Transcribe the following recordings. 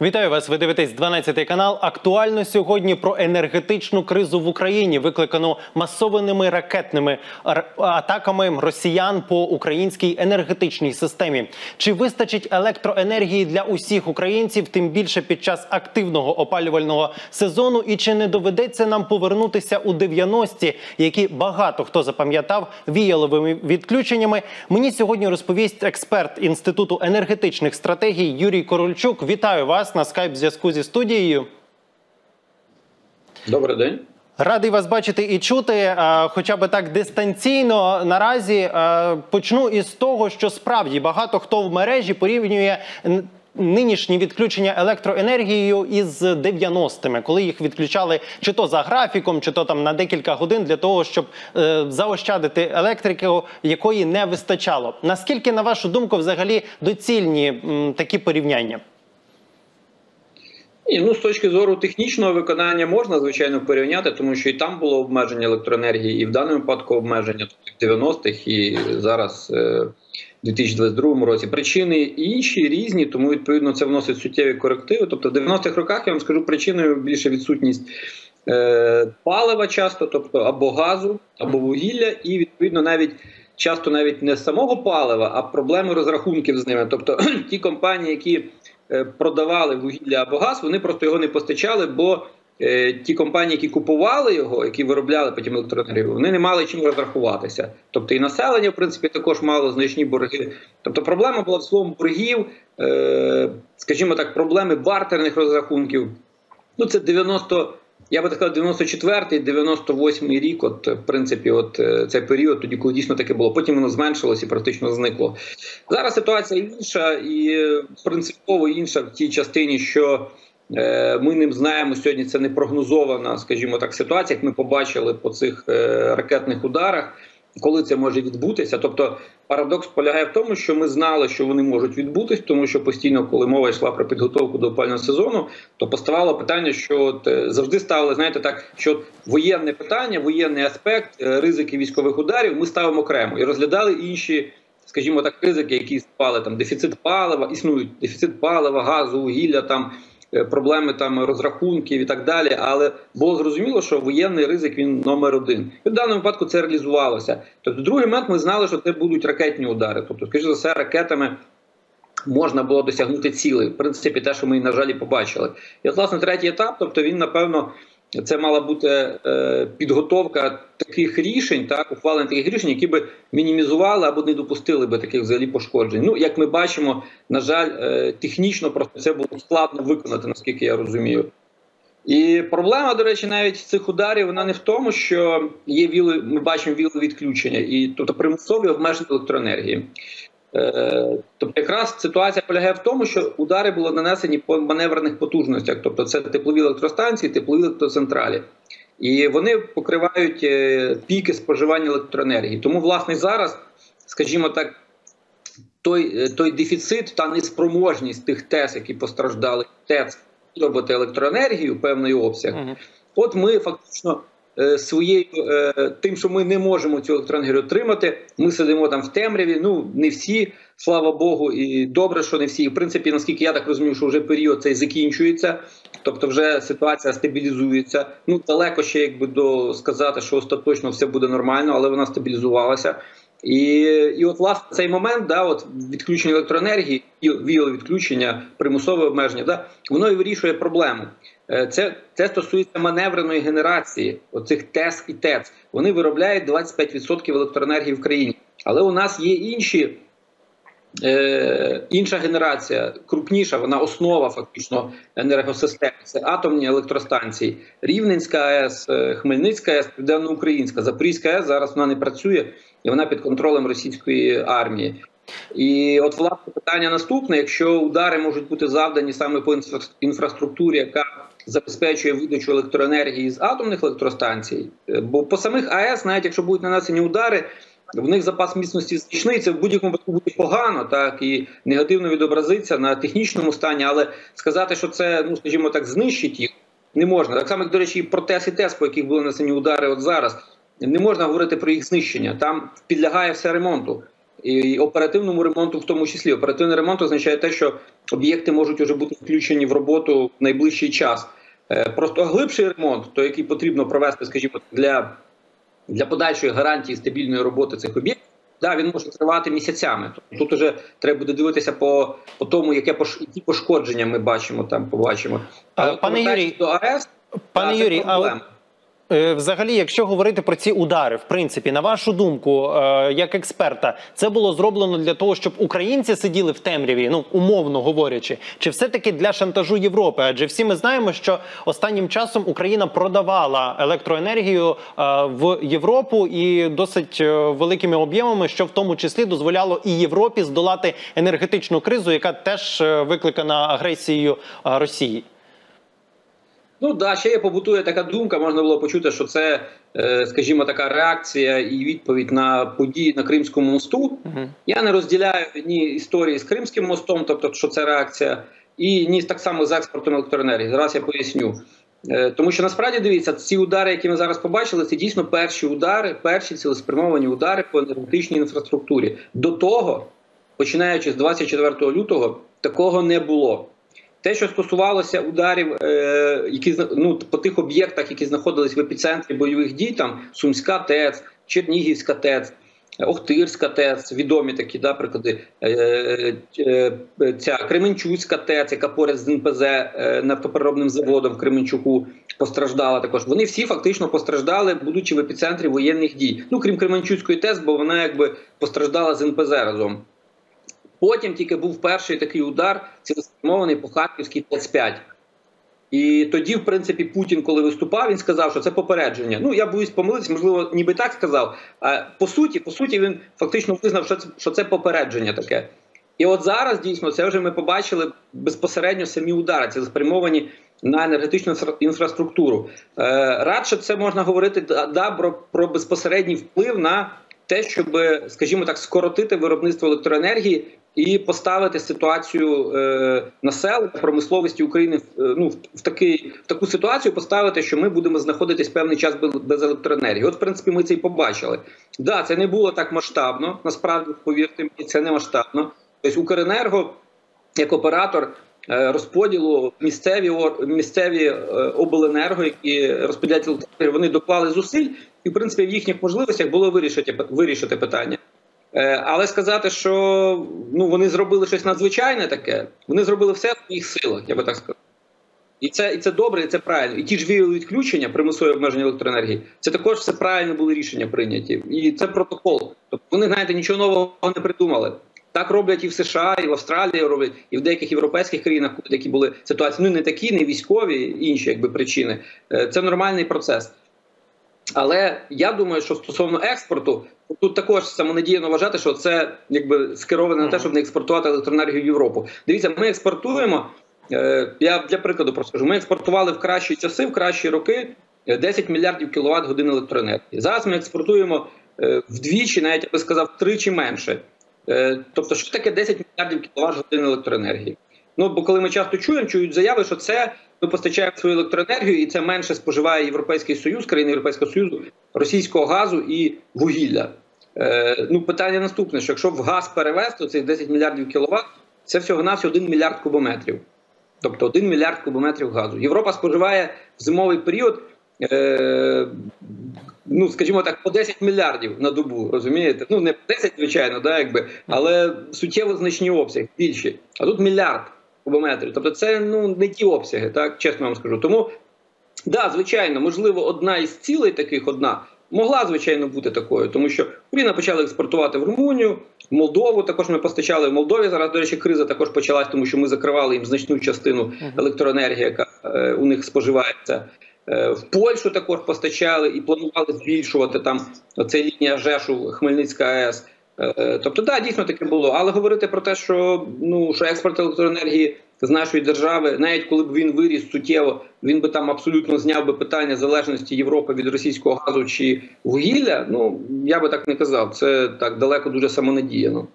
Вітаю вас. Ви дивитесь 12 канал. Актуально сьогодні про енергетичну кризу в Україні, викликану масованими ракетними атаками росіян по українській енергетичній системі. Чи вистачить електроенергії для усіх українців, тим більше під час активного опалювального сезону? І чи не доведеться нам повернутися у 90-ті, які багато хто запам'ятав віяловими відключеннями? Мені сьогодні розповість експерт інституту енергетичних стратегій Юрій Корольчук. Вітаю вас вас на скайп зв'язку зі студією. Добрий день. Радий вас бачити і чути, хоча б так дистанційно. Наразі почну із того, що справді багато хто в мережі порівнює нинішні відключення електроенергією із 90-ми, коли їх відключали чи то за графіком, чи то там на декілька годин для того, щоб е, заощадити електрику, якої не вистачало. Наскільки на вашу думку, взагалі доцільні м, такі порівняння? І ну з точки зору технічного виконання можна звичайно порівняти, тому що і там було обмеження електроенергії, і в даному випадку обмеження в 90-х і зараз. Е, у 2022 році причини інші різні, тому відповідно це вносить суттєві корективи. Тобто, в 90-х роках я вам скажу причиною більше відсутність е, палива, часто, тобто або газу, або вугілля, і відповідно навіть часто навіть не самого палива, а проблеми розрахунків з ними. Тобто ті компанії, які продавали вугілля або газ, вони просто його не постачали, бо е, ті компанії, які купували його, які виробляли потім електроенергію, вони не мали чим розрахуватися. Тобто і населення, в принципі, також мало значні борги. Тобто, проблема була в словом боргів, е, скажімо так, проблеми бартерних розрахунків. Ну, це 90 я би так сказав, 94-й, 98-й рік, от в принципі, от е, цей період, тоді, коли дійсно таке було. Потім воно зменшилось і практично зникло. Зараз ситуація інша і е, принципово інша в тій частині, що е, ми ним знаємо сьогодні. Це не прогнозована, скажімо так, ситуація. як Ми побачили по цих ракетних ударах коли це може відбутися. Тобто парадокс полягає в тому, що ми знали, що вони можуть відбутись, тому що постійно, коли мова йшла про підготовку до опального сезону, то поставало питання, що от, е, завжди ставили, знаєте, так що воєнне питання, воєнний аспект, е, ризики військових ударів ми ставимо окремо і розглядали інші. Скажімо так, ризики, які спали там дефіцит палива, існують дефіцит палива, газу, вугілля там проблеми там розрахунків і так далі. Але було зрозуміло, що воєнний ризик він номер один. І в даному випадку це реалізувалося. Тобто, другий момент ми знали, що це будуть ракетні удари. Тобто, скажімо за все, ракетами. Можна було досягнути цілей, в принципі, те, що ми на жаль побачили, і от, власне третій етап, тобто він напевно це мала бути е, підготовка таких рішень, так ухвалення таких рішень, які би мінімізували або не допустили би таких взагалі пошкоджень. Ну як ми бачимо, на жаль, е, технічно просто це було складно виконати, наскільки я розумію. І проблема, до речі, навіть цих ударів вона не в тому, що є віли, ми бачимо віли відключення, і тобто примусові обмеження електроенергії. Е, тобто, якраз ситуація полягає в тому, що удари були нанесені по маневрених потужностях, тобто це теплові електростанції, теплові електроцентралі, і вони покривають е, піки споживання електроенергії. Тому, власне, зараз, скажімо так, той е, той дефіцит та неспроможність тих ТЕС, які постраждали, ТЕЦ робити електроенергію певний обсяг. От ми фактично своєю е, тим, що ми не можемо цю електроенергію отримати. Ми сидимо там в темряві. Ну не всі, слава Богу, і добре, що не всі. В принципі, наскільки я так розумію, що вже період цей закінчується, тобто вже ситуація стабілізується. Ну далеко ще якби до сказати, що остаточно все буде нормально, але вона стабілізувалася. І і от власне цей момент, да, от відключення електроенергії, і відключення, примусове обмеження, да, воно і вирішує проблему. Е, це це стосується маневреної генерації, оцих ТЕС і ТЕЦ. Вони виробляють 25% електроенергії в країні. Але у нас є інші. Е, інша генерація крупніша, вона основа фактично енергосистеми. Це атомні електростанції. Рівненська АЕС, е, Хмельницька АЕС, Південноукраїнська, Запорізька АЕС зараз вона не працює і вона під контролем російської армії. І от власне питання наступне: якщо удари можуть бути завдані саме по інфраструктурі, яка забезпечує видачу електроенергії з атомних електростанцій, е, бо по самих АЕС, навіть якщо будуть нанесені удари, в них запас міцності значний, це в будь-якому випадку буде погано, так і негативно відобразиться на технічному стані, але сказати, що це, ну скажімо так, знищить їх не можна. Так само, як, до речі, про ТЕС і ТЕС, по яких були нанесені удари от зараз, не можна говорити про їх знищення. Там підлягає все ремонту. і оперативному ремонту, в тому числі. Оперативний ремонт означає те, що об'єкти можуть вже бути включені в роботу в найближчий час. Е, Просто глибший ремонт, то який потрібно провести, скажімо, для, для подальшої гарантії стабільної роботи цих об'єктів. Да, він може тривати місяцями. Тобто Тут вже треба буде дивитися по, по тому, яке пош... які пошкодження ми бачимо там. Побачимо. Але пане Юрій, до АЕС, Пане Юрій, а проблема. Взагалі, якщо говорити про ці удари, в принципі, на вашу думку, е, як експерта, це було зроблено для того, щоб українці сиділи в темряві, ну умовно говорячи, чи все-таки для шантажу Європи? Адже всі ми знаємо, що останнім часом Україна продавала електроенергію е, в Європу і досить е, великими об'ємами, що в тому числі дозволяло і Європі здолати енергетичну кризу, яка теж е, викликана агресією е, Росії. Ну да, ще є побутує така думка. Можна було почути, що це, е, скажімо, така реакція і відповідь на події на Кримському мосту. Мгм. Я не розділяю ні історії з Кримським мостом, тобто, що це реакція, і ні так само з експортом електроенергії. Зараз я поясню. Е, Тому що насправді дивіться, ці удари, які ми зараз побачили, це дійсно перші удари, перші цілеспрямовані удари по енергетичній інфраструктурі. До того, починаючи з 24 лютого, такого не було. Те, що стосувалося ударів, е, які ну, по тих об'єктах, які знаходились в епіцентрі бойових дій, там Сумська ТЕЦ, Чернігівська ТЕЦ, Охтирська ТЕЦ, відомі такі да, приклади. Е, е, ця Кременчуцька ТЕЦ, яка поряд з НПЗ е, нафтопереробним заводом в Кременчуку постраждала також. Вони всі фактично постраждали, будучи в епіцентрі воєнних дій. Ну крім Кременчуцької ТЕЦ, бо вона якби постраждала з НПЗ разом. Потім тільки був перший такий удар, цілеспрямований по Харківській 5. І тоді, в принципі, Путін, коли виступав, він сказав, що це попередження. Ну я боюсь помилитись, можливо, ніби так сказав. А по суті, по суті, він фактично визнав, що це, що це попередження таке. І от зараз дійсно це вже ми побачили безпосередньо самі удари, це спрямовані на енергетичну інфраструктуру. Е, радше це можна говорити да, про, про безпосередній вплив на те, щоб, скажімо так, скоротити виробництво електроенергії і поставити ситуацію е, населення промисловості України в, е, ну, в, такий, в таку ситуацію, поставити, що ми будемо знаходитись певний час без, без електроенергії. От, в принципі, ми це і побачили. Да, це не було так масштабно. Насправді, повірте мені, це не масштабно. Тобто, Укренерго як оператор е, розподілу місцеві місцеві е, обленерго, які розподіляють вони доклали зусиль, і в принципі в їхніх можливостях було вирішити вирішити питання. Е, Але сказати, що ну вони зробили щось надзвичайне таке, вони зробили все в своїх силах, я би так сказав. І це, і це добре, і це правильно. І ті ж віялові відключення, примусові обмеження електроенергії, це також все правильно були рішення прийняті. І це протокол. Тобто вони, знаєте, нічого нового не придумали. Так роблять і в США, і в Австралії роблять, і в деяких європейських країнах, які були ситуації, ну не такі, не військові, інші якби причини. Е, Це нормальний процес. Але я думаю, що стосовно експорту, тут також самонадіяно вважати, що це якби скероване на те, щоб не експортувати електроенергію в Європу. Дивіться, ми експортуємо. е, Я для прикладу проскажу. Ми експортували в кращі часи, в кращі роки е, 10 мільярдів кіловат годин електроенергії. Зараз ми експортуємо е, вдвічі, навіть я би сказав, втричі менше. Е, Тобто, що таке 10 мільярдів кіловат годин електроенергії? Ну бо коли ми часто чуємо, чують заяви, що це ми постачаємо свою електроенергію, і це менше споживає Європейський Союз, країни Європейського Союзу, російського газу і вугілля. Е, ну питання наступне: що якщо в газ перевести цих 10 мільярдів кіловат, це всього навсього 1 мільярд кубометрів. Тобто 1 мільярд кубометрів газу. Європа споживає в зимовий період. Е, ну, скажімо так, по 10 мільярдів на добу, розумієте? Ну, не по 10, звичайно, да, якби, але суттєво значні обсяги, більші. А тут мільярд кубометрів. Тобто, це ну, не ті обсяги, так, чесно вам скажу. Тому, да, звичайно, можливо, одна із цілей таких одна. Могла, звичайно, бути такою, тому що Україна почала експортувати в Румунію, в Молдову. Також ми постачали в Молдові. Зараз, до речі, криза також почалась, тому що ми закривали їм значну частину електроенергії, яка е, у них споживається. Е, В Польщу також постачали і планували збільшувати там оцей лінія Жешу Хмельницька АЕС. Е, Тобто, да, дійсно таке було. Але говорити про те, що ну що експорт електроенергії з нашої держави, навіть коли б він виріс суттєво, він би там абсолютно зняв би питання залежності Європи від російського газу чи вугілля. Ну я би так не казав. Це так далеко дуже самонадіяно.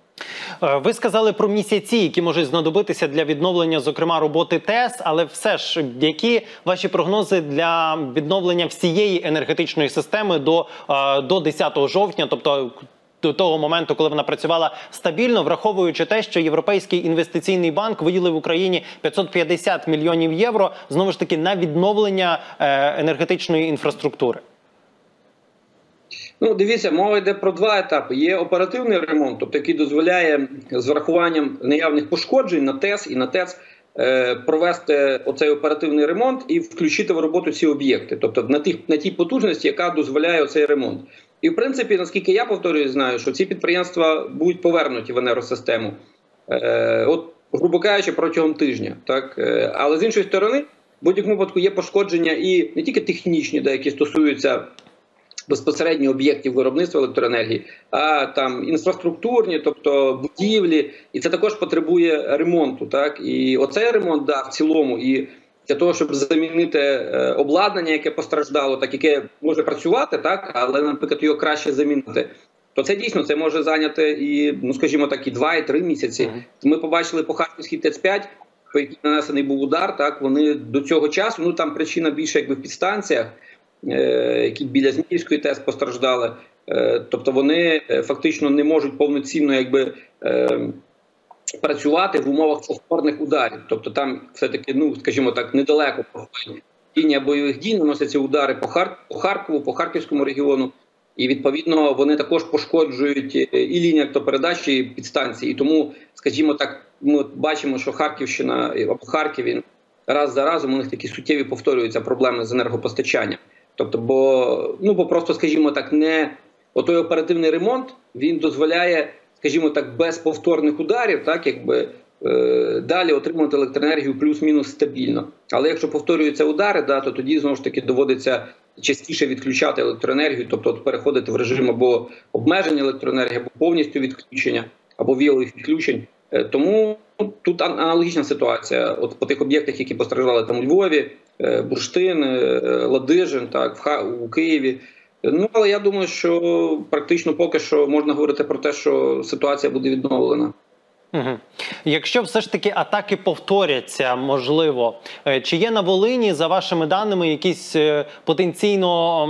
Е, Ви сказали про місяці, які можуть знадобитися для відновлення, зокрема, роботи ТЕС, але все ж, які ваші прогнози для відновлення всієї енергетичної системи до, е, до 10 жовтня, тобто до того моменту, коли вона працювала стабільно, враховуючи те, що Європейський інвестиційний банк виділив Україні 550 мільйонів євро знову ж таки на відновлення е, енергетичної інфраструктури. Ну, дивіться, мова йде про два етапи. Є оперативний ремонт, тобто який дозволяє з врахуванням наявних пошкоджень на ТЕС і на ТЕЦ е, провести оцей оперативний ремонт і включити в роботу ці об'єкти, тобто на тих на тій потужності, яка дозволяє оцей ремонт. І в принципі, наскільки я повторюю, знаю, що ці підприємства будуть повернуті в енергосистему, е, от, грубо кажучи, протягом тижня. Так? Е, але з іншої сторони, в будь-якому випадку є пошкодження і не тільки технічні, де які стосуються безпосередньо об'єктів виробництва електроенергії, а там інфраструктурні, тобто будівлі, і це також потребує ремонту. Так і оцей ремонт да, в цілому і. Для того щоб замінити е, обладнання, яке постраждало, так яке може працювати, так але, наприклад, його краще замінити, то це дійсно це може зайняти і, ну скажімо так, і два, і три місяці. Ми побачили по Харківській ТЕЦ-5, по якій нанесений був удар. Так вони до цього часу, ну там причина більше якби в підстанціях, е, які біля Зміївської ТЕС постраждали. Е, тобто вони е, фактично не можуть повноцінно якби. Е, Працювати в умовах повторних ударів, тобто там все таки, ну скажімо так, недалеко лінія бойових дій наносяться удари по по Харкову, по Харківському регіону, і відповідно вони також пошкоджують і лінії автопередачі, і підстанції. І тому, скажімо так, ми бачимо, що Харківщина або Харків раз за разом у них такі суттєві повторюються проблеми з енергопостачанням. Тобто, бо ну бо просто, скажімо так, не отой оперативний ремонт він дозволяє скажімо так, без повторних ударів, так якби е, далі отримувати електроенергію плюс-мінус стабільно. Але якщо повторюються удари, да, то тоді знову ж таки доводиться частіше відключати електроенергію, тобто переходити в режим або обмеження електроенергії, або повністю відключення, або віялових відключень. Е, тому тут аналогічна ситуація. От по тих об'єктах, які постраждали там у Львові, е, Бурштин, Ладижин, так в у Києві. Ну але я думаю, що практично поки що можна говорити про те, що ситуація буде відновлена. Угу. Якщо все ж таки атаки повторяться, можливо, е, чи є на Волині, за вашими даними, якісь е, потенційно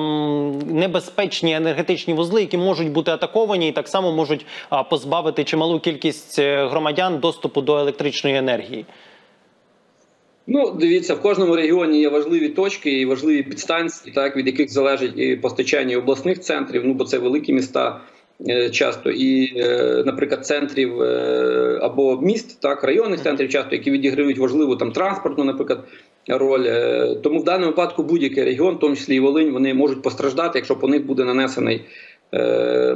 небезпечні енергетичні вузли, які можуть бути атаковані, і так само можуть позбавити чималу кількість е, громадян доступу до електричної енергії? Ну, дивіться, в кожному регіоні є важливі точки і важливі підстанції, так від яких залежить і постачання обласних центрів. Ну бо це великі міста е, часто, і, е, наприклад, центрів е, або міст, так районних центрів, часто які відіграють важливу там транспортну, наприклад, роль. Тому в даному випадку будь-який регіон, в тому числі і Волинь, вони можуть постраждати, якщо по них буде нанесений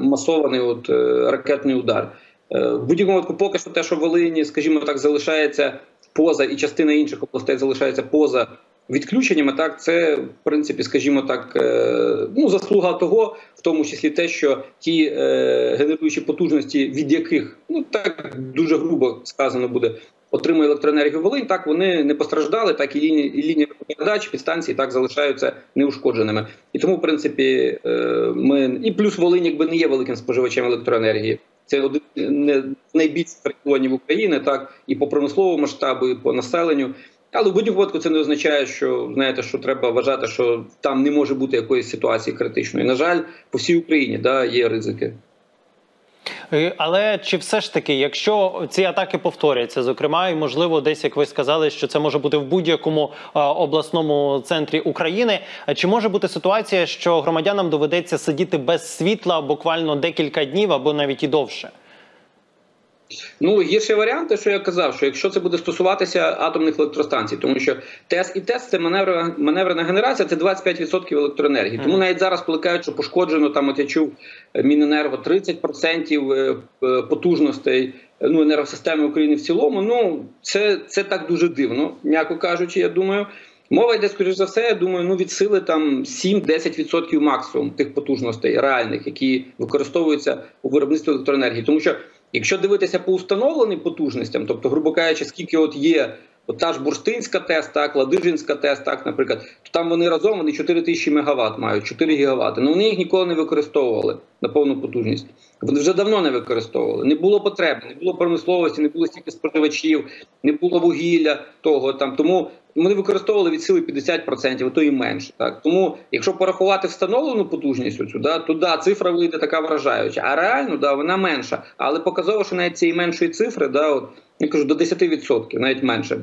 масований от ракетний удар. В будь-якому випадку, поки що те, що в Волині, скажімо так, залишається поза і частина інших областей залишається поза відключеннями. Так це в принципі, скажімо так, е, ну заслуга того, в тому числі те, що ті е, генеруючі потужності, від яких ну так дуже грубо сказано буде. Отримує електроенергію Волинь, так вони не постраждали, так і лінії лінії передачі підстанції так залишаються неушкодженими. І тому, в принципі, е, ми і плюс Волинь, якби не є великим споживачем електроенергії. Це один не найбільших регіонів України, так і по промисловому масштабу, і по населенню. Але в будь-якому випадку це не означає, що знаєте, що треба вважати, що там не може бути якоїсь ситуації критичної. На жаль, по всій Україні да, є ризики. Е, але чи все ж таки, якщо ці атаки повторяться, зокрема, і можливо, десь як ви сказали, що це може бути в будь-якому обласному центрі України, чи може бути ситуація, що громадянам доведеться сидіти без світла буквально декілька днів або навіть і довше? Ну, гірший варіант, що я казав, що якщо це буде стосуватися атомних електростанцій, тому що ТЕС і ТЕС це маневрена, маневрена генерація, це 25% електроенергії. Тому навіть зараз, коли кажуть, що пошкоджено там, от я чув е, Міненерго 30% е, е, потужностей ну, енергосистеми України в цілому. Ну це це так дуже дивно, м'яко кажучи, я думаю. Мова йде, скоріш за все, я думаю, ну від сили там 7-10% максимум тих потужностей реальних, які використовуються у виробництві електроенергії, тому що. Якщо дивитися по установленим потужностям, тобто, грубо кажучи, скільки от є от та ж Бурштинська ТЕС, так, Ладижинська ТЕС, так, наприклад, то там вони разом вони 4 тисячі мегаватт мають, 4 гігавати. Ну вони їх ніколи не використовували на повну потужність. Вони вже давно не використовували. Не було потреби, не було промисловості, не було стільки споживачів, не було вугілля того там. Тому вони використовували від сили 50%, а то і менше. Так тому, якщо порахувати встановлену потужність, оцю, да, то да, цифра вийде така вражаюча. А реально да, вона менша. Але показово, що навіть цієї меншої цифри, да, от я кажу, до 10%, навіть менше.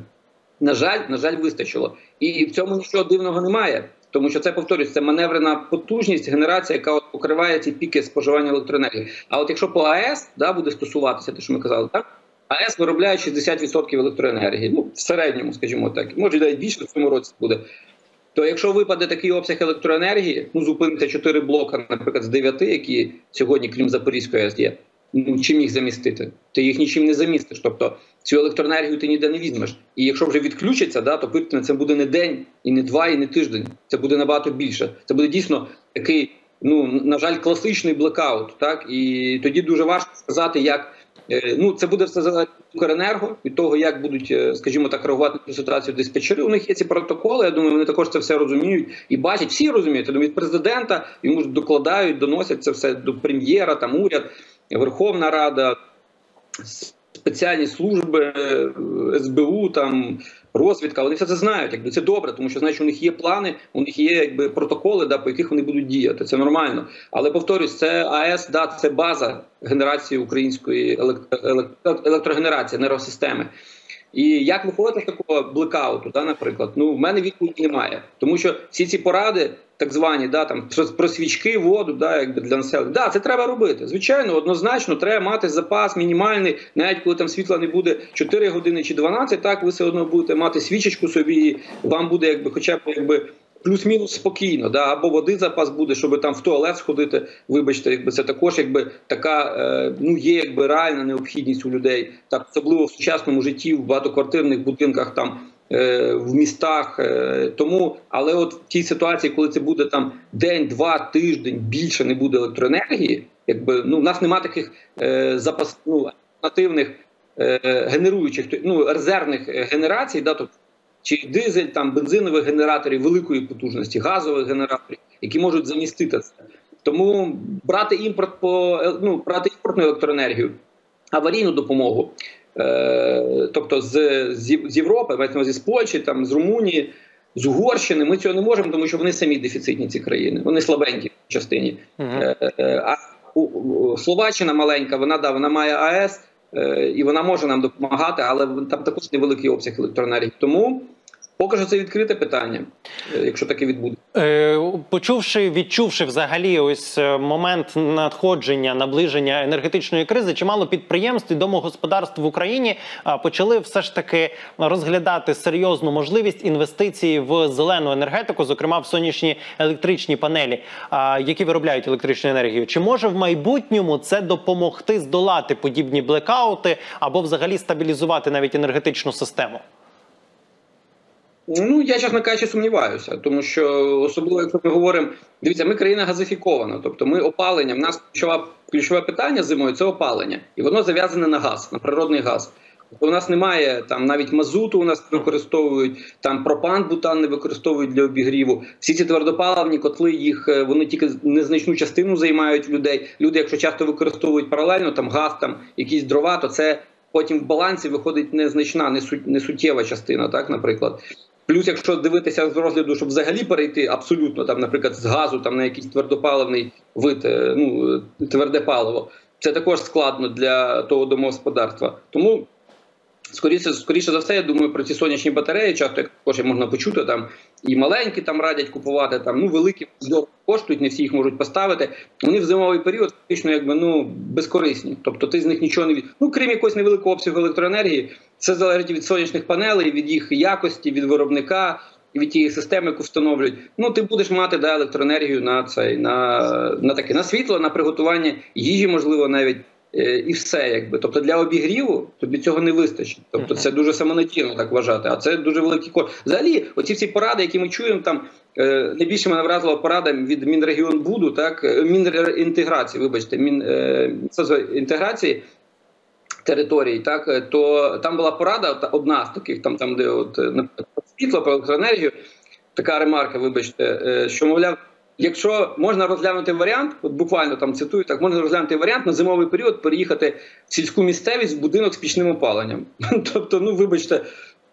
На жаль, на жаль, вистачило. І в цьому нічого дивного немає. Тому що це повторюсь, це маневрена потужність, генерація, яка от покриває ці піки споживання електроенергії. А от якщо по АЕС да, буде стосуватися, те, що ми казали, так АЕС виробляє 60% електроенергії. Ну в середньому, скажімо так, може навіть більше в цьому році буде. То якщо випаде такий обсяг електроенергії, ну зупиниться 4 блока, наприклад, з 9, які сьогодні, крім Запорізької АЕС є. Ну чим їх замістити? Ти їх нічим не замістиш. Тобто цю електроенергію ти ніде не візьмеш. І якщо вже відключиться, да, то повірте, це буде не день, і не два, і не тиждень. Це буде набагато більше. Це буде дійсно такий, ну на жаль, класичний блекаут. Так і тоді дуже важко сказати, як ну це буде все залежати Укренерго, від того, як будуть, е, скажімо так, реагувати на ситуацію диспетчери. У них є ці протоколи. Я думаю, вони також це все розуміють і бачать. Всі розуміють. Я від президента йому ж докладають, доносять це все до прем'єра, там уряд. Верховна Рада, спеціальні служби е, СБУ, там розвідка. Вони все це знають. Якби це добре, тому що значить, у них є плани, у них є якби протоколи, да, по яких вони будуть діяти. Це нормально. Але повторюсь, це АЕС, да, це база генерації української електро електрогенерації нейросистеми. І як виходити з такого блекауту, да, наприклад, ну в мене відповіді немає, тому що всі ці поради, так звані, да там про свічки, воду, да, якби для населення, да, це треба робити. Звичайно, однозначно, треба мати запас мінімальний, навіть коли там світла не буде 4 години чи 12, так ви все одно будете мати свічечку собі, і вам буде якби, хоча б якби плюс-мінус спокійно, да, або води запас буде, щоб там в туалет сходити. Вибачте, якби це також, якби така е, ну є якби реальна необхідність у людей, так особливо в сучасному житті, в багатоквартирних будинках там. Е, в містах е, тому, але от в тій ситуації, коли це буде там день, два тиждень більше не буде електроенергії, якби ну в нас немає таких е, запас ну, альтернативних е, генеруючих ну резервних генерацій, да, тобто чи дизель, там бензинових генераторів великої потужності, газових генераторів, які можуть замістити це. Тому брати імпорт по ну, брати імпортну електроенергію, аварійну допомогу, е, тобто з з Європи, мається з Польщі, там з Румунії, з Угорщини, ми цього не можемо, тому що вони самі дефіцитні ці країни, вони слабенькі в частині. -huh. е, а Словаччина маленька, вона да, вона має АЕС. Е, і вона може нам допомагати, але там також невеликий обсяг електроенергії. Тому Поки що це відкрите питання, е, якщо таке відбудеться. Е, почувши, відчувши взагалі ось е, момент надходження, наближення енергетичної кризи, чимало підприємств і домогосподарств в Україні почали все ж таки розглядати серйозну можливість інвестиції в зелену енергетику, зокрема в сонячні електричні панелі, які виробляють електричну енергію. Чи може в майбутньому це допомогти здолати подібні блекаути або взагалі стабілізувати навіть енергетичну систему? Ну я чесно кажучи, сумніваюся, тому що особливо, якщо ми говоримо, дивіться, ми країна газифікована, тобто ми опалення. В нас ключове, ключове питання зимою це опалення, і воно зав'язане на газ, на природний газ. Тобто у нас немає там навіть мазуту, у нас використовують там пропан, бутан не використовують для обігріву. Всі ці твердопаливні котли їх е, вони тільки незначну частину займають людей. Люди, якщо часто використовують паралельно там газ, там якісь дрова, то це потім в балансі виходить незначна, не суттєва частина, так, наприклад. Плюс, якщо дивитися з розгляду, щоб взагалі перейти абсолютно там, наприклад, з газу там на якийсь твердопаливний вид, е, ну тверде паливо, це також складно для того домогосподарства. Тому скоріше, скоріше за все, я думаю, про ці сонячні батареї, часто також можна почути там і маленькі там радять купувати, там ну великі коштують, не всі їх можуть поставити. Вони в зимовий період фактично якби ну безкорисні. Тобто ти з них нічого не від... ну крім якогось невеликого обсягу електроенергії. Це залежить від сонячних панелей, від їх якості, від виробника. Від тієї системи, яку встановлюють, ну ти будеш мати да, електроенергію на цей на на таке на світло, на приготування їжі, можливо, навіть і все, якби. Тобто для обігріву тобі цього не вистачить. Тобто це дуже самонадійно так вважати. А це дуже великий кошт. Взагалі, оці всі поради, які ми чуємо там. Е, найбільше мене вразила порада від Мінрегіонбуду, так е, Мінінтеграції, вибачте, Мінінтеграції території, так то там була порада, одна з таких, там, там де от світло про електроенергію, така ремарка, вибачте, що мовляв. Якщо можна розглянути варіант, от буквально там цитую, так можна розглянути варіант на зимовий період переїхати в сільську місцевість в будинок з пічним опаленням. Тобто, ну вибачте,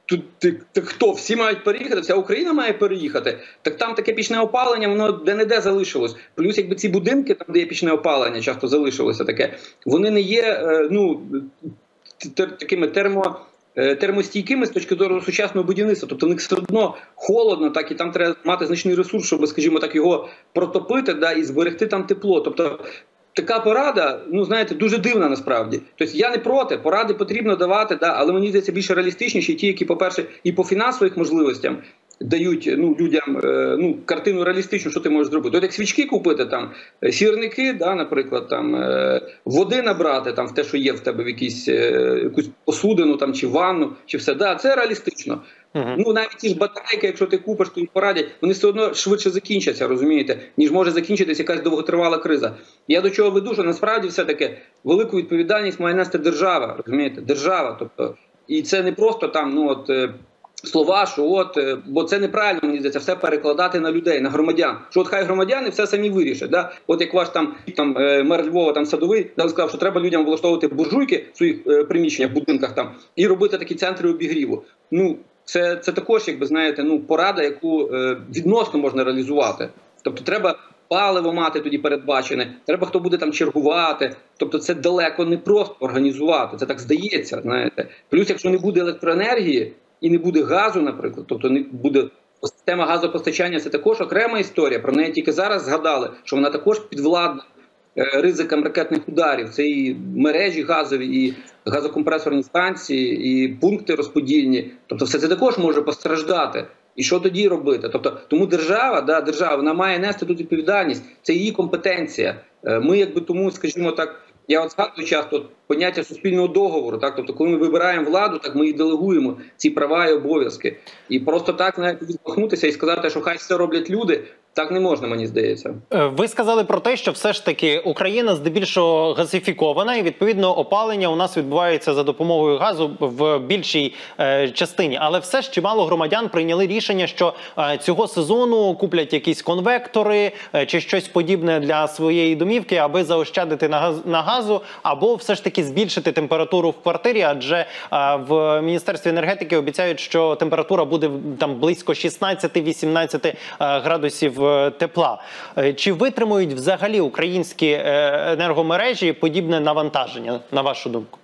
тут ти, хто? Всі мають переїхати, вся Україна має переїхати. Так там таке пічне опалення, воно де-не-де залишилось. Плюс, якби ці будинки, там де є пічне опалення, часто залишилося таке, вони не є е, ну, такими термо. Е, Термостійкими з точки зору сучасного будівництва, тобто в них все одно холодно, так і там треба мати значний ресурс, щоб, скажімо так, його протопити, да, і зберегти там тепло. Тобто така порада, ну знаєте, дуже дивна насправді. Тобто я не проти, поради потрібно давати, да, але мені здається більше реалістичніші ті, які, по-перше, і по фінансових можливостям дають ну, людям е, ну, картину реалістичну, що ти можеш зробити. От як свічки купити, там е, сірники, да, наприклад, там е, води набрати там в те, що є в тебе в якійсь якусь посудину там чи ванну, чи все. Да, це реалістично. Мгм. Ну навіть ті ж батарейки, якщо ти купиш, то й порадять, вони все одно швидше закінчаться, розумієте, ніж може закінчитись якась довготривала криза. Я до чого веду, що насправді все таки велику відповідальність має нести держава, розумієте, держава. Тобто, і це не просто там, ну от. Слова, що от, е, бо це неправильно мені здається, все перекладати на людей, на громадян. Що от хай громадяни все самі вирішать. Да? От як ваш там там е, мер Львова там садовий да, сказав, що треба людям влаштовувати буржуйки в своїх е, приміщеннях, будинках там і робити такі центри обігріву. Ну це, це також, якби знаєте, ну порада, яку відносно можна реалізувати. Тобто, треба паливо мати тоді передбачене, треба хто буде там чергувати. Тобто, це далеко не просто організувати. Це так здається. Знаєте, плюс, якщо не буде електроенергії і не буде газу, наприклад, тобто не буде. Система газопостачання це також окрема історія. Про неї тільки зараз згадали, що вона також підвладна е, ризикам ракетних ударів. Це і мережі газові, і газокомпресорні станції, і пункти розподільні. Тобто, все це також може постраждати. І що тоді робити? Тобто, тому держава, да, держава вона має нести тут відповідальність. Це її компетенція. Е, Ми, якби тому, скажімо так, я от згадую часто поняття суспільного договору. Так, тобто, коли ми вибираємо владу, так ми і делегуємо ці права і обов'язки. І просто так навіть відмахнутися і сказати, що хай все роблять люди. Так не можна, мені здається. Е, Ви сказали про те, що все ж таки Україна здебільшого газифікована, і відповідно опалення у нас відбувається за допомогою газу в більшій е, частині. Але все ж чимало громадян прийняли рішення, що е, цього сезону куплять якісь конвектори е, чи щось подібне для своєї домівки, аби заощадити на газ на газу, або все ж таки збільшити температуру в квартирі. Адже е, в міністерстві енергетики обіцяють, що температура буде там близько 16-18 е, градусів тепла. Е, Чи витримують взагалі українські е, енергомережі подібне навантаження, на вашу думку?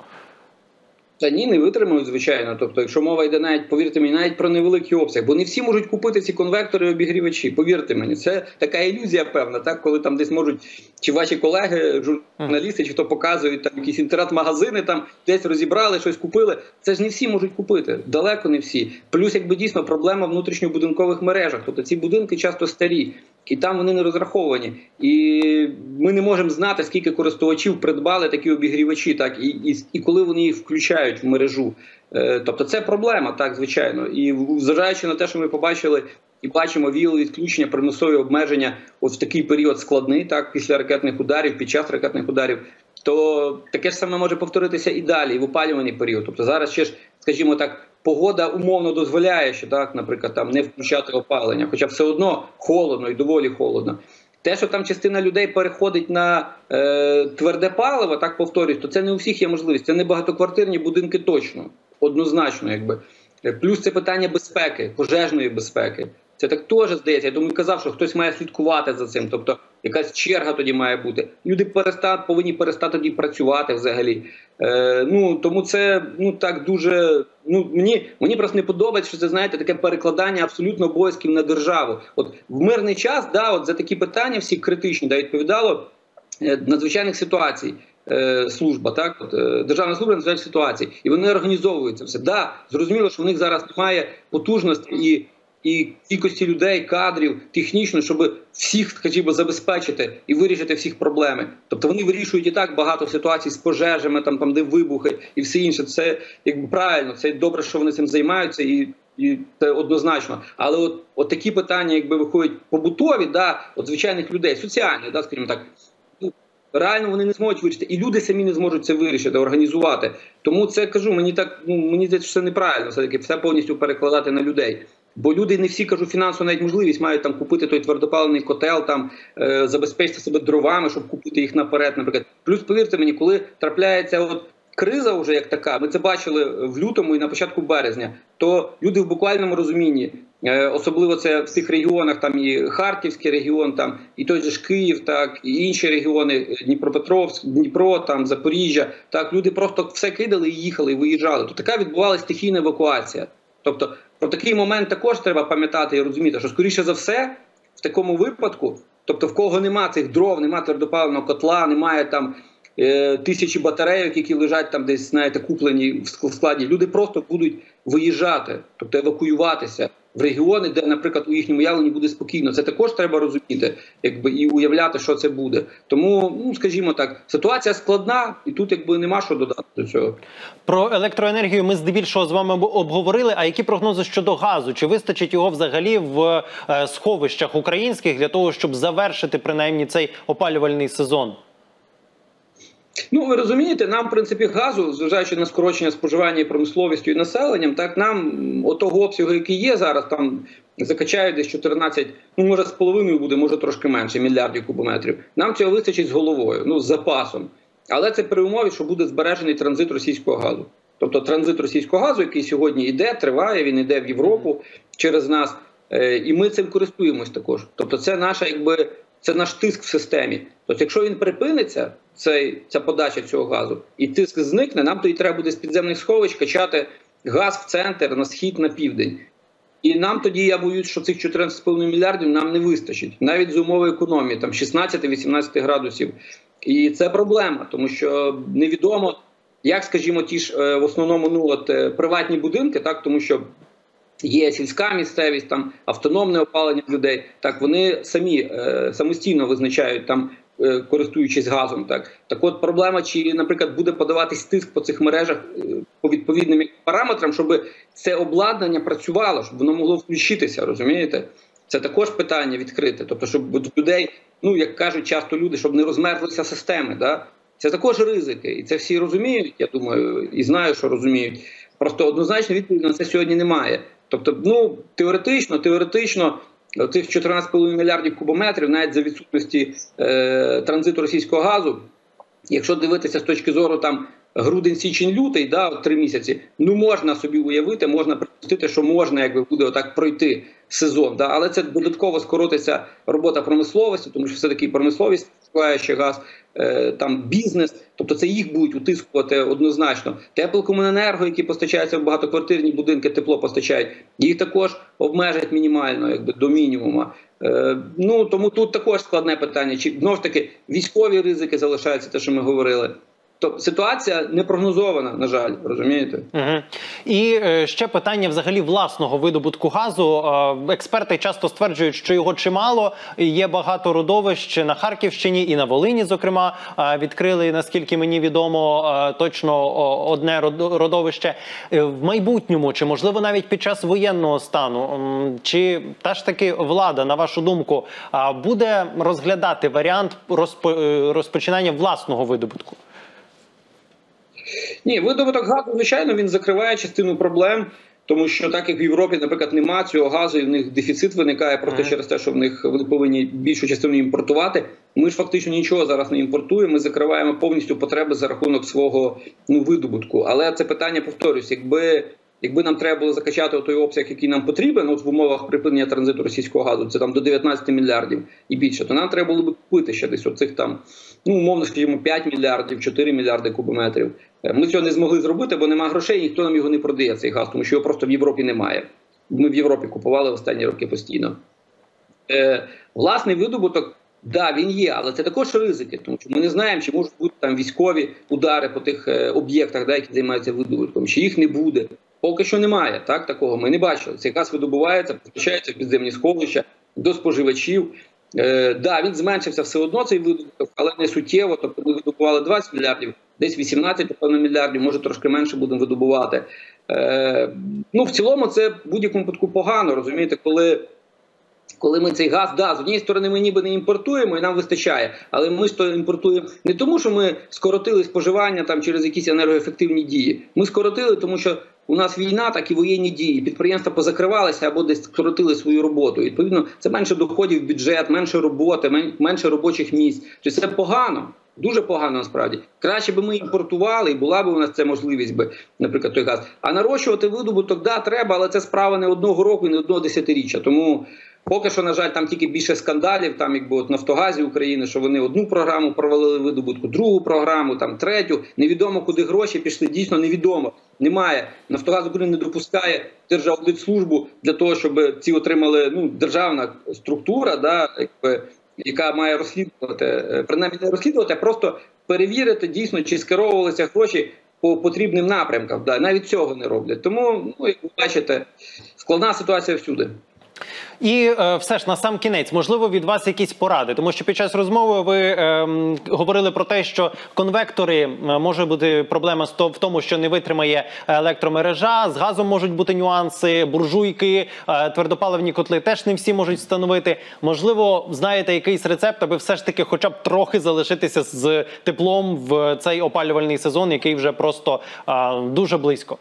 Та ні, не витримують, звичайно. Тобто, якщо мова йде навіть, повірте мені, навіть про невеликий обсяг, бо не всі можуть купити ці конвектори і обігрівачі. Повірте мені, це така ілюзія, певна, так коли там десь можуть чи ваші колеги, журналісти, чи хто показують там якісь інтернет-магазини, там десь розібрали, щось купили. Це ж не всі можуть купити, далеко не всі. Плюс, якби дійсно проблема внутрішньобудинкових мережах. Тобто ці будинки часто старі. І там вони не розраховані, і ми не можемо знати, скільки користувачів придбали такі обігрівачі, так і і, і коли вони їх включають в мережу. Е, тобто це проблема, так звичайно. І зважаючи на те, що ми побачили і бачимо віл відключення, примусові обмеження, от в такий період складний, так після ракетних ударів, під час ракетних ударів, то таке ж саме може повторитися і далі, і в опалюваний період. Тобто зараз ще ж, скажімо так. Погода умовно дозволяє, що так, наприклад, там не включати опалення, хоча все одно холодно і доволі холодно. Те, що там частина людей переходить на е, тверде паливо, так повторюсь, то це не у всіх є можливість. Це не багатоквартирні будинки точно, однозначно, якби. Плюс це питання безпеки, пожежної безпеки. Це так теж здається. Я думаю, казав, що хтось має слідкувати за цим. Тобто якась черга тоді має бути. Люди перестати повинні перестати тоді працювати взагалі. Е, Ну тому це ну так дуже. Ну мені мені просто не подобається, що це знаєте таке перекладання абсолютно обов'язків на державу. От в мирний час, да, от за такі питання всі критичні, да відповідало е, надзвичайних ситуацій. е, Служба, так от е, державна служба надзвичайних ситуацій, і вони організовуються все. Да, зрозуміло, що в них зараз немає потужності і і кількості людей, кадрів технічно, щоб всіх, скажімо, забезпечити і вирішити всіх проблеми. Тобто вони вирішують і так багато ситуацій з пожежами, там там де вибухи і все інше. Це якби правильно, це добре, що вони цим займаються, і і це однозначно. Але от, от такі питання, якби виходять побутові, да, от звичайних людей, соціальні, да, скажімо так. ну, Реально вони не зможуть вирішити, і люди самі не зможуть це вирішити, організувати. Тому це кажу, мені так ну мені це неправильно, все таки все повністю перекладати на людей. Бо люди не всі кажу, фінансово навіть можливість мають там купити той твердопаливний котел, там е, забезпечити себе дровами, щоб купити їх наперед. Наприклад, плюс повірте мені, коли трапляється от криза, вже як така, ми це бачили в лютому і на початку березня. То люди в буквальному розумінні, е, особливо це в цих регіонах, там і Харківський регіон, там і той же ж Київ, так і інші регіони, Дніпропетровськ, Дніпро, там Запоріжжя. Так люди просто все кидали і їхали, і виїжджали. То така відбувалася стихійна евакуація. Тобто про такий момент також треба пам'ятати і розуміти, що скоріше за все, в такому випадку, тобто в кого нема цих дров, немає твердопаливного котла, немає там е, тисячі батарейок, які лежать там десь, знаєте, куплені в складі. Люди просто будуть виїжджати, тобто евакуюватися в регіони, де, наприклад, у їхньому уявленні буде спокійно. Це також треба розуміти, якби і уявляти, що це буде. Тому, ну скажімо так, ситуація складна, і тут якби нема що додати до цього. Про електроенергію ми здебільшого з вами обговорили. А які прогнози щодо газу? Чи вистачить його взагалі в е, сховищах українських для того, щоб завершити принаймні цей опалювальний сезон? Ну, ви розумієте, нам, в принципі, газу, зважаючи на скорочення споживання і промисловістю і населенням, так нам отого обсягу, який є зараз, там закачають десь 14, ну може з половиною буде, може трошки менше, мільярдів кубометрів. Нам цього вистачить з головою, ну з запасом. Але це при умові, що буде збережений транзит російського газу. Тобто транзит російського газу, який сьогодні йде, триває, він йде в Європу через нас, е, і ми цим користуємось також. Тобто, це наша, якби це наш тиск в системі. Тобто, якщо він припиниться, цей ця подача цього газу, і тиск зникне, нам тоді треба буде з підземних сховищ качати газ в центр на схід на південь. І нам тоді я боюсь, що цих 14,5 мільярдів нам не вистачить, навіть з умови економії, там 16-18 градусів. І це проблема, тому що невідомо, як, скажімо, ті ж е, в основному ну, от, е, приватні будинки, так тому що є сільська місцевість, там автономне опалення людей. Так вони самі е, самостійно визначають там. е, Користуючись газом, так так, от проблема, чи, наприклад, буде подаватись тиск по цих мережах е, по відповідним параметрам, щоб це обладнання працювало, щоб воно могло включитися, розумієте? Це також питання відкрите. Тобто, щоб людей, ну як кажуть часто люди, щоб не розмерзлися системи. Да? Це також ризики, і це всі розуміють. Я думаю, і знаю, що розуміють. Просто однозначно відповіді на це сьогодні немає. Тобто, ну теоретично, теоретично, цих 14,5 мільярдів кубометрів, навіть за відсутності е, транзиту російського газу, якщо дивитися з точки зору там грудень, січень, лютий, да, три місяці, ну можна собі уявити, можна припустити, що можна, якби буде отак пройти сезон. Да, але це додатково скоротиться робота промисловості, тому що все таки промисловість споживає ще газ, е, там бізнес, тобто це їх будуть утискувати однозначно. Теплокомуненерго, які постачаються в багатоквартирні будинки, тепло постачають, їх також обмежать мінімально, якби до мінімума. Е, ну тому тут також складне питання. Чи знову ж таки військові ризики залишаються, те, що ми говорили. Тобто ситуація не прогнозована, на жаль, розумієте? Угу. І е, ще питання взагалі власного видобутку газу. Е, експерти часто стверджують, що його чимало. Є багато родовищ на Харківщині і на Волині, зокрема, е, відкрили, наскільки мені відомо, е, точно одне родо- родовище в майбутньому, чи можливо навіть під час воєнного стану, чи та ж таки влада, на вашу думку, буде розглядати варіант е, розпочинання власного видобутку? Ні, видобуток газу, звичайно, він закриває частину проблем, тому що так як в Європі, наприклад, немає цього газу, і в них дефіцит виникає просто Ага. через те, що в них вони повинні більшу частину імпортувати. Ми ж фактично нічого зараз не імпортуємо. Ми закриваємо повністю потреби за рахунок свого ну видобутку. Але це питання повторюсь, якби. Якби нам треба було закачати той обсяг, який нам потрібен, от в умовах припинення транзиту російського газу, це там до 19 мільярдів і більше, то нам треба було б купити ще десь оцих там, ну умовно скажімо, 5 мільярдів, 4 мільярди кубометрів. Е, Ми цього не змогли зробити, бо немає грошей, ніхто нам його не продає, цей газ, тому що його просто в Європі немає. Ми в Європі купували останні роки постійно. Е, власний видобуток, да, він є, але це також ризики, тому що ми не знаємо, чи можуть бути там військові удари по тих е, об'єктах, да, які займаються видобутком, чи їх не буде. Поки що немає, так такого ми не бачили. Цей газ видобувається, постачається в підземні сховища до споживачів. Е, да, він зменшився все одно цей видобуток, але не суттєво. Тобто ми видобували 20 мільярдів, десь 18 напевно, мільярдів, може трошки менше будемо видобувати. Е, ну в цілому, це в будь-якому випадку погано, розумієте, коли. Коли ми цей газ, да, з однієї сторони ми ніби не імпортуємо і нам вистачає, але ми ж то імпортуємо не тому, що ми скоротили споживання там через якісь енергоефективні дії. Ми скоротили, тому що у нас війна, так і воєнні дії. Підприємства позакривалися або десь скоротили свою роботу. Відповідно, це менше доходів в бюджет, менше роботи, мен- менше робочих місць. Чи це погано. Дуже погано насправді. Краще би ми імпортували, і була б у нас ця можливість би, наприклад, той газ. А нарощувати видобуток, да, треба, але це справа не одного року і не одного десятиріччя. Тому поки що, на жаль, там тільки більше скандалів. Там, якби от Нафтогазі України, що вони одну програму провалили видобутку, другу програму, там третю. Невідомо, куди гроші пішли. Дійсно невідомо. Немає. Нафтогаз України не допускає Держаудитслужбу для того, щоб ці отримали ну державна структура, да, якби яка має розслідувати, е, принаймні не розслідувати, а просто перевірити дійсно, чи скеровувалися гроші по потрібним напрямкам. Да, навіть цього не роблять. Тому, ну як ви бачите, складна ситуація всюди. І е, все ж на сам кінець, можливо, від вас якісь поради, тому що під час розмови ви е, говорили про те, що конвектори е, може бути проблема в тому, що не витримає електромережа. З газом можуть бути нюанси, буржуйки, е, твердопаливні котли теж не всі можуть встановити. Можливо, знаєте якийсь рецепт, аби все ж таки, хоча б трохи залишитися з теплом в цей опалювальний сезон, який вже просто е, дуже близько.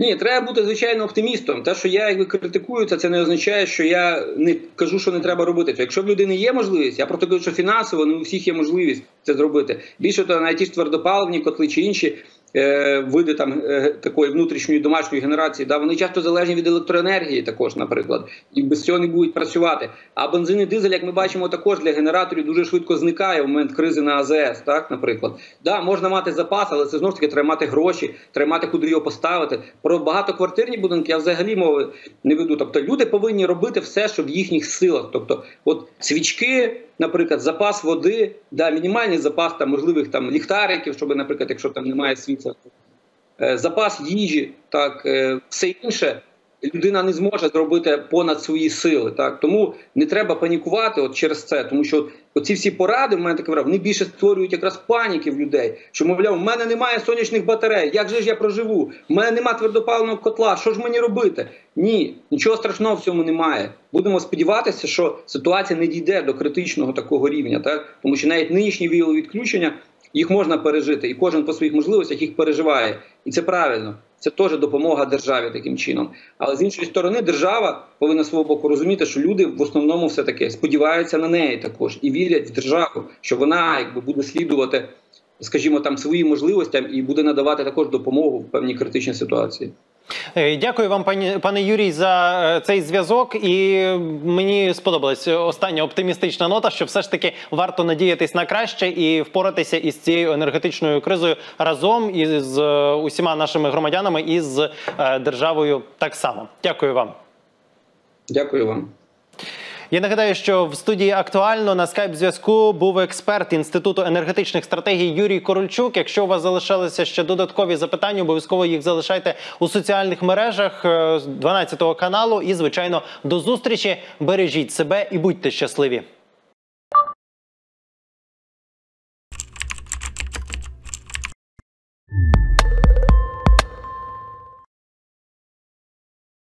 Ні, треба бути звичайно оптимістом. Те, що я якби критикую, це, це не означає, що я не кажу, що не треба робити. Якщо в людини є можливість, я просто кажу, що фінансово не у всіх є можливість це зробити. Більше того, навіть ті ж твердопаливні котли чи інші. Е, Види там е, такої внутрішньої домашньої генерації, да вони часто залежні від електроенергії, також, наприклад, і без цього не будуть працювати. А бензин і дизель, як ми бачимо, також для генераторів дуже швидко зникає в момент кризи на АЗС. Так, наприклад, да, можна мати запас, але це знову ж таки треба мати гроші, треба мати куди його поставити. Про багатоквартирні будинки я взагалі мови не веду. Тобто люди повинні робити все, що в їхніх силах. Тобто, от свічки, наприклад, запас води, да, мінімальний запас там можливих там ліхтариків, щоб, наприклад, якщо там немає світла, е, запас їжі, так е, все інше. Людина не зможе зробити понад свої сили, так тому не треба панікувати от через це, тому що оці всі поради в мене таке враження, вони більше створюють якраз паніки в людей. Що мовляв, в мене немає сонячних батарей, як же ж я проживу? В мене немає твердопаливного котла. Що ж мені робити? Ні, нічого страшного в цьому немає. Будемо сподіватися, що ситуація не дійде до критичного такого рівня, так тому що навіть нинішні віялові відключення їх можна пережити, і кожен по своїх можливостях їх переживає, і це правильно. Це теж допомога державі таким чином. Але з іншої сторони, держава повинна свого боку розуміти, що люди в основному все таки сподіваються на неї також і вірять в державу, що вона якби буде слідувати, скажімо, там своїм можливостям і буде надавати також допомогу в певній критичній ситуації. Е, Дякую вам, пане Юрій, за е, цей зв'язок. І мені сподобалась остання оптимістична нота, що все ж таки варто надіятись на краще і впоратися із цією енергетичною кризою разом із е, усіма нашими громадянами і з державою так само. Дякую вам. Дякую вам. Я нагадаю, що в студії актуально на скайп зв'язку був експерт інституту енергетичних стратегій Юрій Корольчук. Якщо у вас залишалися ще додаткові запитання, обов'язково їх залишайте у соціальних мережах е, 12 каналу. І звичайно, до зустрічі. Бережіть себе і будьте щасливі.